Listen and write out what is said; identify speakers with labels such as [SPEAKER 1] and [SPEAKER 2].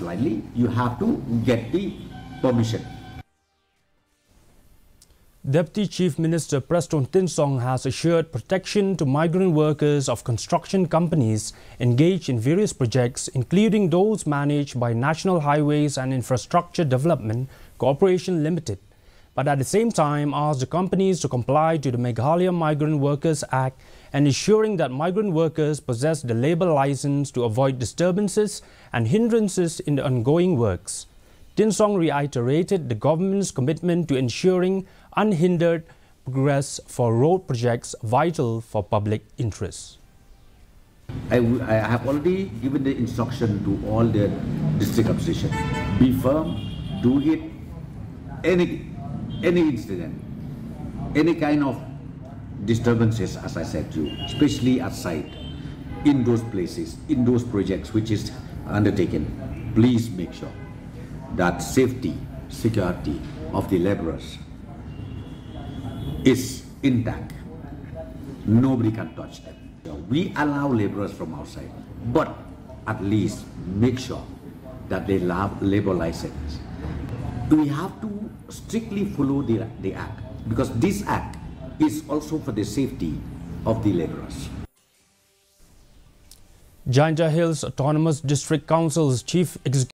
[SPEAKER 1] You have to get the permission.
[SPEAKER 2] Deputy Chief Minister Preston Tynsong has assured protection to migrant workers of construction companies engaged in various projects, including those managed by National Highways and Infrastructure Development Corporation Limited, but at the same time asked the companies to comply to the Meghalaya Migrant Workers Act and ensuring that migrant workers possess the labour license to avoid disturbances and hindrances in the ongoing works. Tynsong reiterated the government's commitment to ensuring unhindered progress for road projects vital for public interest.
[SPEAKER 1] I, have already given the instruction to all the district administration. Be firm, do it, any, any incident, any kind of disturbances, as I said to you, especially at site, in those places, in those projects which is undertaken, please make sure that safety, security of the laborers is intact. Nobody can touch them. We allow laborers from outside, but at least make sure that they have labor license. We have to strictly follow the, the act because this act is also for the safety of the laborers.
[SPEAKER 2] Jaintia Hills Autonomous District Council's Chief Executive